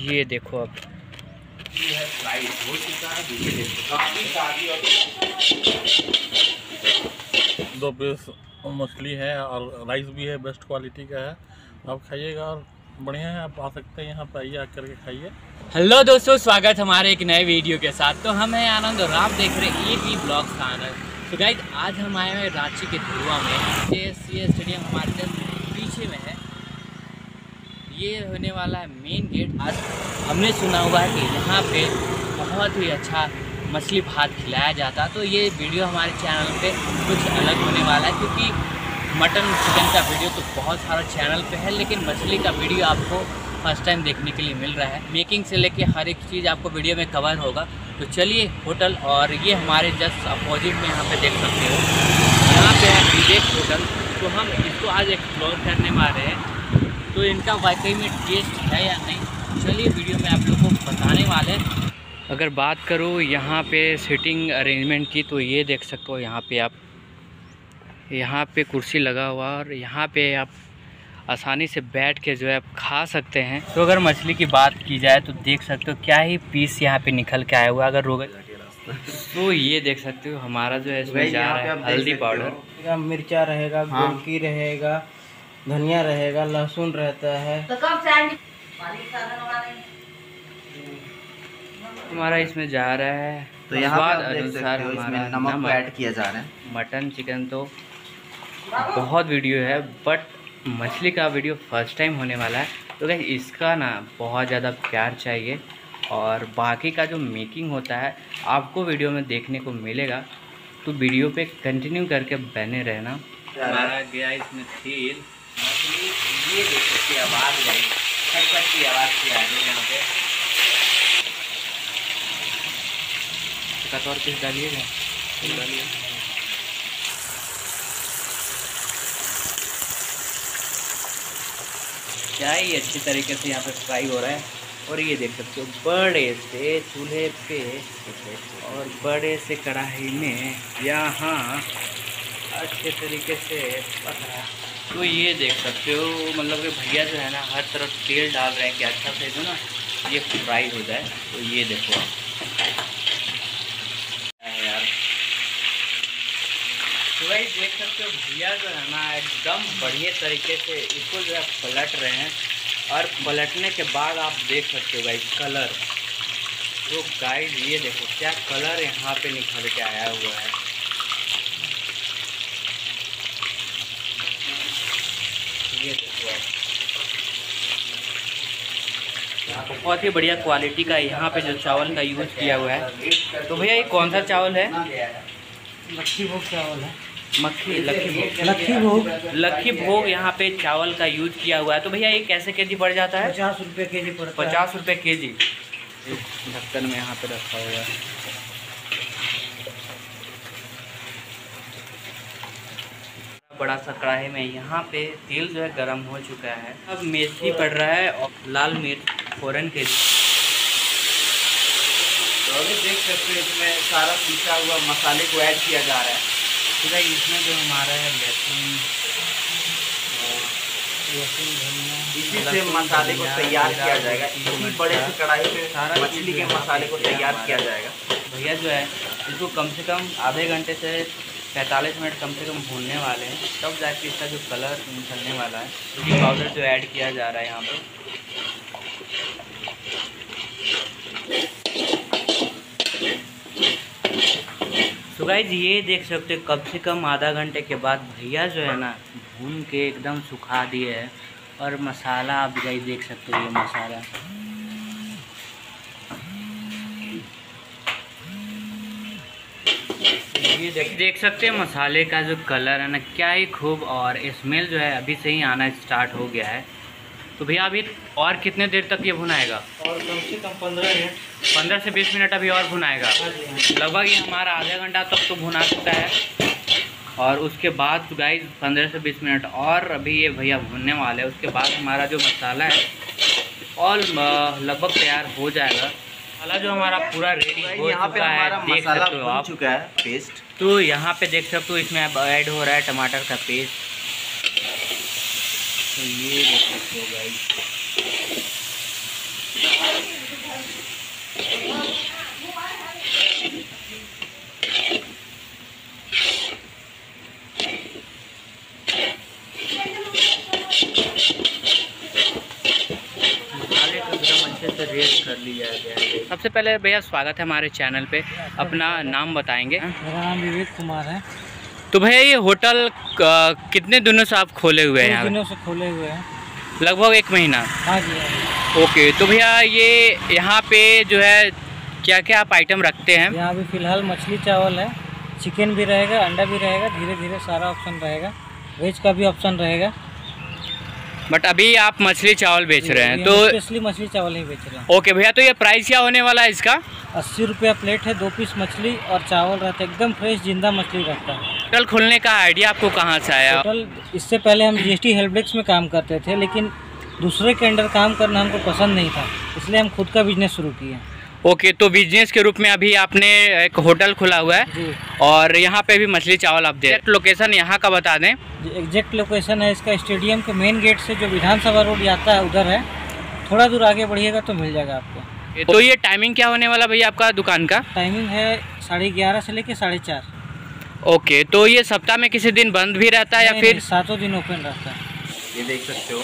ये देखो अब दो पीस मछली है और राइस भी है बेस्ट क्वालिटी का है। आप खाइएगा और बढ़िया है, आप आ सकते हैं यहाँ पे, आइए, आकर के खाइए। हेलो दोस्तों, स्वागत हमारे एक नए वीडियो के साथ। तो हम हैं आनंद और आप देख रहे हैं ए पी ब्लॉग का आनंद तो गाइज़ आज हम आए हैं रांची के धुआ में। ये स्टेडियम हमारे पीछे में है। ये होने वाला है मेन गेट आज हमने सुना हुआ है कि यहाँ पे बहुत ही अच्छा मछली भात खिलाया जाता। तो ये वीडियो हमारे चैनल पे कुछ अलग होने वाला है, क्योंकि मटन चिकन का वीडियो तो बहुत सारा चैनल पे है, लेकिन मछली का वीडियो आपको फ़र्स्ट टाइम देखने के लिए मिल रहा है। मेकिंग से लेके हर एक चीज़ आपको वीडियो में कवर होगा। तो चलिए होटल और ये हमारे जस्ट अपोजिट में यहाँ पे देख सकते हो। यहाँ पे है विवेक होटल तो हम इसको आज एक्सप्लोर करने वाले हैं। तो इनका वाकई में टेस्ट है या नहीं चलिए वीडियो में आप लोगों को बताने वाले हैं। अगर बात करूँ यहाँ पे सीटिंग अरेंजमेंट की तो ये देख सकते हो यहाँ पे आप यहाँ पे कुर्सी लगा हुआ और यहाँ पे आप आसानी से बैठ के जो है आप खा सकते हैं। तो अगर मछली की बात की जाए तो देख सकते हो क्या ही पीस यहाँ पे निकल के आया हुआ है। अगर रोग तो ये देख सकते हो हमारा जो है इसमें जा रहा है हल्दी पाउडर। मिर्चा रहेगा हाँ। गोलकी रहेगा धनिया रहेगा लहसुन रहता है। हमारा इसमें जा रहा है। तो यहाँ अनुसार हो इसमें नमक नमक। ऐड किया जा रहा है। मटन चिकन तो बहुत वीडियो है बट मछली का वीडियो फ़र्स्ट टाइम होने वाला है। तो क्या इसका ना बहुत ज़्यादा प्यार चाहिए और बाकी का जो मेकिंग होता है आपको वीडियो में देखने को मिलेगा। तो वीडियो पे कंटिन्यू करके बने रहना। हमारा गया इसमें तेल। मछली ये देख सकते आवाज़ की आवाज़ की आ यहाँ पे डालिए ही अच्छी तरीके से यहाँ पे फ्राई हो रहा है। और ये देख सकते हो, बड़े से चूल्हे पे और बड़े से कढ़ाई में यहाँ अच्छे तरीके से पक रहा है। तो ये देख सकते हो मतलब कि भैया जो है ना, हर तरफ़ तेल डाल रहे हैं, कि अच्छा से जो ना, ये फ्राई हो जाए। तो ये देखो यार। तो भाई देख सकते हो, भैया जो है ना, एकदम बढ़िया तरीके से इसको जो है पलट रहे हैं। और पलटने के बाद आप देख सकते हो भाई, कलर। तो गाइस ये देखो, क्या कलर यहाँ पे निकल के आया हुआ है ये देखो आप बहुत ही बढ़िया क्वालिटी का यहाँ पे जो चावल का यूज़ किया हुआ है। तो भैया ये कौन सा चावल है? लक्की भोग चावल है। मक्खी लक्की भोग। लक्की भोग। लक्की भोग यहाँ पे चावल का यूज़ किया हुआ है। तो भैया ये कैसे केजी पड़ जाता है? पचास रुपये के जी पचास रुपये के जी ढक्कन में यहाँ पे रखा हुआ है। बड़ा सा कढ़ाई में यहाँ पे तेल जो है गर्म हो चुका है। अब मेथी पड़ रहा है और लाल मिर्च फ़ौरन के लिए। तो अभी देख सकते हो इसमें सारा पीसा हुआ मसाले को ऐड किया जा रहा है। तो इसमें जो हमारा है लहसुन लहसुन इसी से मसाले को तैयार किया जाएगा। इसी बड़े से कढ़ाई में सारा मछली के मसाले को तैयार किया जाएगा। भैया जो है इसको कम से कम आधे घंटे से पैंतालीस मिनट कम से कम भूनने वाले हैं। तब जाके इसका जो कलर निकलने वाला है चिली पाउडर जो ऐड किया जा रहा है यहाँ पर तो गाइज़ ये देख सकते हो, कम से कम आधा घंटे के बाद भैया जो है ना, भून के एकदम सुखा दिए है। और मसाला आप गाइज़ देख सकते हो, ये मसाला। ये देख देख सकते हैं मसाले का जो कलर है ना क्या ही खूब और स्मेल जो है अभी से ही आना स्टार्ट हो गया है। तो भैया अभी और कितने देर तक ये भुनाएगा? और कम से कम पंद्रह मिनट। पंद्रह से बीस मिनट अभी और भुनाएगा। हाँ हाँ। लगभग ये हमारा आधा घंटा तक तो भुना चुका है। और उसके बाद गाइस पंद्रह से बीस मिनट और अभी ये भैया भुनने वाले हैं। उसके बाद हमारा जो मसाला है और लगभग तैयार हो जाएगा। मसाला जो हमारा पूरा रेडी हो चुका है देख सकते हो आप। चुका है पेस्ट तो यहाँ पे देख सकते हो इसमें अब ऐड हो रहा है टमाटर का पेस्ट तो ये देख सकते हो गाइस मसाले को एकदम अच्छे से कर लिया गया सबसे पहले भैया स्वागत है हमारे चैनल पे। अपना नाम बताएँगे। मेरा नाम विवेक कुमार है। तो भैया ये होटल कितने दिनों से आप खोले हुए हैं यहाँ दिनों से खोले हुए हैं। लगभग एक महीना? हाँ जी हाँ ओके तो भैया ये यहाँ पे जो है क्या क्या आप आइटम रखते हैं? यहाँ भी फ़िलहाल मछली चावल है चिकन भी रहेगा अंडा भी रहेगा धीरे धीरे सारा ऑप्शन रहेगा वेज का भी ऑप्शन रहेगा। बट अभी आप मछली चावल बेच रहे हैं तो स्पेशली मछली चावल ही बेच रहे हैं। ओके भैया तो ये प्राइस क्या होने वाला है इसका? अस्सी रुपया प्लेट है दो पीस मछली और चावल रहता है एकदम फ्रेश ज़िंदा मछली रहता है। होटल खोलने का आइडिया आपको कहाँ से आया? होटल इससे पहले हम जीएसटी हेल्प डेस्क में काम करते थे लेकिन दूसरे के अंडर काम करना हमको पसंद नहीं था इसलिए हम खुद का बिज़नेस शुरू किए ओके तो बिज़नेस के रूप में अभी आपने एक होटल खुला हुआ है और यहाँ पे भी मछली चावल आप दे लोकेशन यहाँ का बता दें। एग्जैक्ट लोकेशन है इसका स्टेडियम के मेन गेट से जो विधानसभा रोड आता है उधर है। थोड़ा दूर आगे बढ़िएगा तो मिल जाएगा आपको। तो ये टाइमिंग क्या होने वाला भैया आपका दुकान का? टाइमिंग है साढ़े ग्यारह से लेके साढ़े चार। ओके तो ये सप्ताह में किसी दिन बंद भी रहता है या फिर सातों दिन ओपन रहता है। ये देख सकते हो।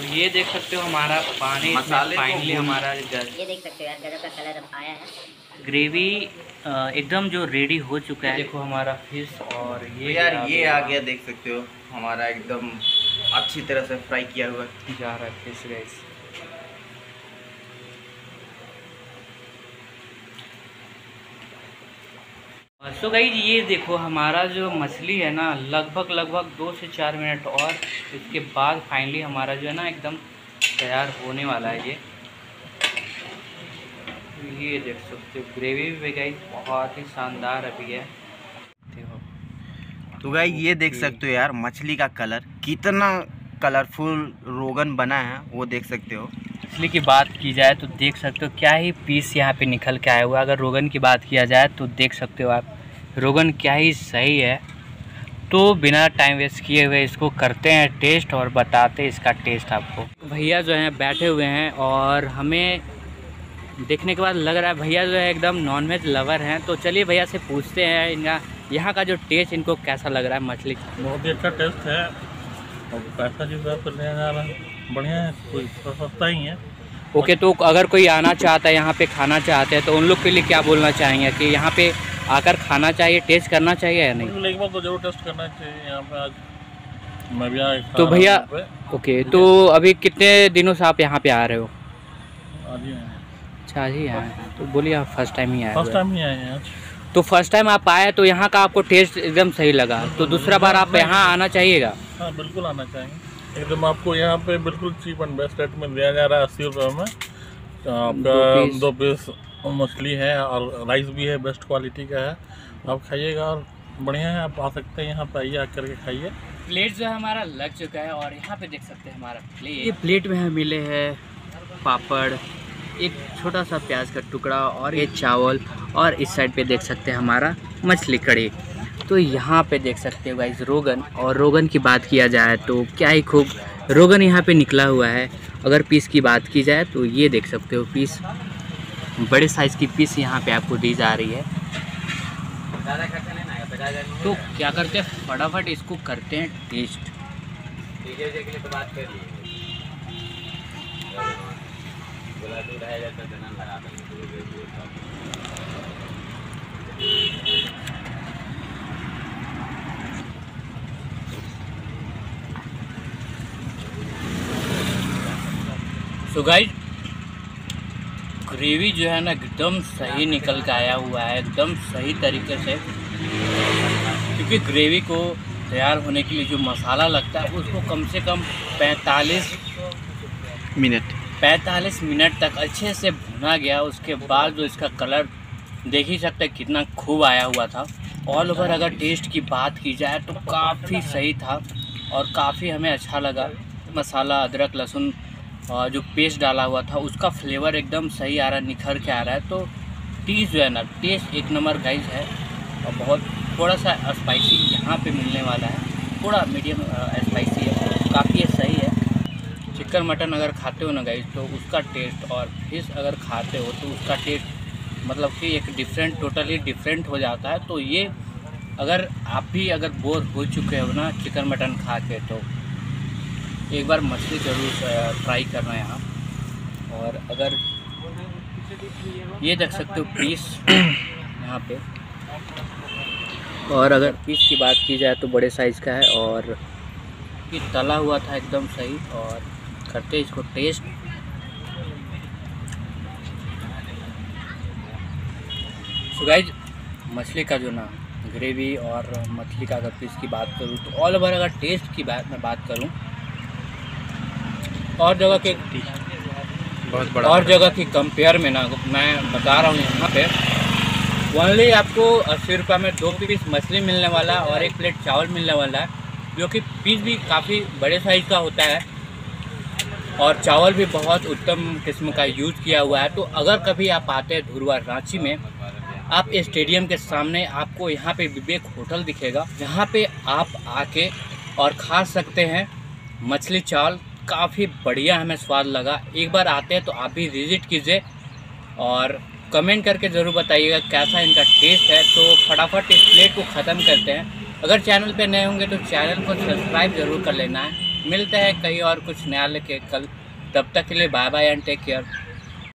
तो ये देख सकते हो हमारा पानी मसाले फाइनली हमारा ये देख सकते हो यार गजब का कलर आया है। ग्रेवी एकदम जो रेडी हो चुका है। देखो हमारा फ़िश और तो ये यार ये आ गया देख सकते हो हमारा एकदम अच्छी तरह से फ्राई किया हुआ जा रहा है फ़िश गाइस सो गई ये देखो हमारा जो मछली है ना लगभग लगभग दो से चार मिनट और इसके बाद फाइनली हमारा जो है ना एकदम तैयार होने वाला है ये। ये देख सकते हो ग्रेवी भी गाइज़ बहुत ही शानदार अभी है। तो गाई ये देख सकते हो यार मछली का कलर कितना कलरफुल रोगन बना है वो देख सकते हो। मछली की बात की जाए तो देख सकते हो, क्या ही पीस यहाँ पे निकल के आया हुआ अगर रोगन की बात किया जाए तो देख सकते हो आप। रोगन क्या ही सही है। तो बिना टाइम वेस्ट किए हुए इसको करते हैं टेस्ट और बताते हैं इसका टेस्ट आपको। भैया जो हैं, बैठे हुए हैं और हमें देखने के बाद लग रहा है भैया जो है एकदम नॉनवेज लवर हैं। तो चलिए भैया से पूछते हैं इनका, यहाँ का जो टेस्ट इनको कैसा लग रहा है मछली बहुत ही अच्छा टेस्ट है। और पैसा हिसाब से लिया जा रहा है। बढ़िया है कोई सस्ता ही है। ओके तो अगर कोई आना चाहता है यहाँ पे खाना चाहते हैं तो उन लोग के लिए क्या बोलना चाहेंगे कि यहाँ पे आकर खाना चाहिए टेस्ट करना चाहिए या नहीं? एक बार तो ज़रूर टेस्ट करना चाहिए यहाँ पे आज मैं भी खा तो भैया ओके तो अभी कितने दिनों से आप यहाँ पे आ रहे हो? ही हैं। अच्छा जी आए तो बोलिए आप फ़र्स्ट टाइम ही आए फ़र्स्ट टाइम ही। आए हैं तो फ़र्स्ट टाइम आप आए तो यहाँ का आपको टेस्ट एकदम सही लगा। तो दूसरा बार आप यहाँ आना चाहिएगा? हाँ बिल्कुल आना चाहेंगे। एकदम आपको यहाँ पे बिल्कुल चीप एंड बेस्ट रेट में दिया जा रहा है अस्सी रुपये में। तो आपका दो पीस। दो पीस मछली है और राइस भी है बेस्ट क्वालिटी का है। आप खाइएगा और बढ़िया है आप आ सकते हैं यहाँ पे आइए आकर के खाइए। प्लेट जो है हमारा लग चुका है और यहाँ पे देख सकते हैं हमारा प्लेट ये प्लेट में हमें मिले हैं पापड़ एक छोटा सा प्याज का टुकड़ा और ये चावल और इस साइड पे देख सकते हैं हमारा मछली कड़ी। तो यहाँ पे देख सकते हो गाइस रोगन। और रोगन की बात किया जाए तो क्या ही खूब रोगन यहाँ पे निकला हुआ है। अगर पीस की बात की जाए तो ये देख सकते हो पीस बड़े साइज़ की पीस यहाँ पे आपको दी जा रही है। तो क्या करते हैं? फटाफट इसको करते हैं टेस्ट सो गाइस ग्रेवी जो है ना एकदम सही निकल के आया हुआ है एकदम सही तरीके से। क्योंकि ग्रेवी को तैयार होने के लिए जो मसाला लगता है उसको कम से कम 45 मिनट। 45 मिनट तक अच्छे से भुना गया। उसके बाद जो इसका कलर देख ही सकते हैं कितना खूब आया हुआ था। ऑल ओवर अगर टेस्ट की बात की जाए तो काफ़ी सही था और काफ़ी हमें अच्छा लगा। मसाला अदरक लहसुन जो पेस्ट डाला हुआ था, उसका फ्लेवर एकदम सही आ रहा है, निखर के आ रहा है। तो टेस्ट जो है ना टेस्ट एक नंबर गाइस है। और बहुत थोड़ा सा स्पाइसी यहाँ पे मिलने वाला है। थोड़ा मीडियम स्पाइसी है काफ़ी सही है। चिकन मटन अगर खाते हो ना गाइस तो उसका टेस्ट और फ़िश अगर खाते हो तो उसका टेस्ट मतलब कि एक डिफरेंट टोटली डिफरेंट हो जाता है। तो ये अगर आप भी अगर बोर हो चुके हो ना चिकन मटन खा के तो एक बार मछली ज़रूर ट्राई करना यहाँ। और अगर ये देख सकते हो पीस यहाँ पे। और अगर पीस की बात की जाए तो बड़े साइज़ का है और ये तला हुआ था एकदम सही और करते इसको टेस्ट सो गाइज़ मछली का जो ना ग्रेवी और मछली का अगर पीस की बात करूँ तो ऑल ओवर अगर टेस्ट की बात, मैं बात करूँ और जगह के बहुत बड़ा और जगह की कंपेयर में ना मैं बता रहा हूँ यहाँ पे। ओनली आपको अस्सी रुपये में दो पीस मछली मिलने वाला है और एक प्लेट चावल मिलने वाला है जो कि पीस भी काफ़ी बड़े साइज़ का होता है। और चावल भी बहुत उत्तम किस्म का यूज़ किया हुआ है। तो अगर कभी आप आते हैं धुरवा रांची में आप स्टेडियम के सामने आपको यहाँ पे विवेक होटल दिखेगा। जहाँ पे आप आके और खा सकते हैं मछली चावल काफ़ी बढ़िया हमें स्वाद लगा। एक बार आते हैं तो आप भी विज़िट कीजिए और कमेंट करके ज़रूर बताइएगा कैसा इनका टेस्ट है। तो फटाफट इस प्लेट को ख़त्म करते हैं। अगर चैनल पे नए होंगे तो चैनल को सब्सक्राइब ज़रूर कर लेना है। मिलते हैं कहीं और कुछ नया लेके कल। तब तक के लिए bye bye and take care